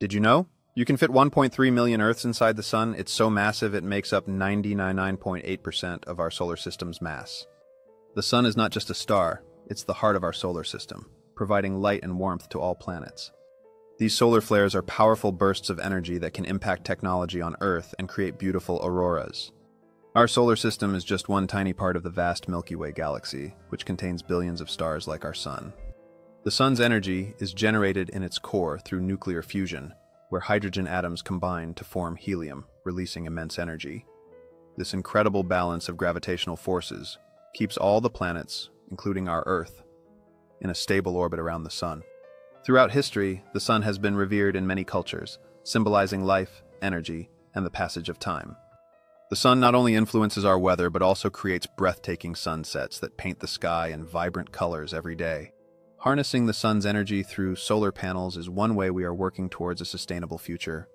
Did you know? You can fit 1.3 million Earths inside the Sun. It's so massive it makes up 99.8% of our solar system's mass. The Sun is not just a star, it's the heart of our solar system, providing light and warmth to all planets. These solar flares are powerful bursts of energy that can impact technology on Earth and create beautiful auroras. Our solar system is just one tiny part of the vast Milky Way galaxy, which contains billions of stars like our Sun. The Sun's energy is generated in its core through nuclear fusion, where hydrogen atoms combine to form helium, releasing immense energy. This incredible balance of gravitational forces keeps all the planets, including our Earth, in a stable orbit around the Sun. Throughout history, the Sun has been revered in many cultures, symbolizing life, energy, and the passage of time. The Sun not only influences our weather, but also creates breathtaking sunsets that paint the sky in vibrant colors every day. Harnessing the sun's energy through solar panels is one way we are working towards a sustainable future.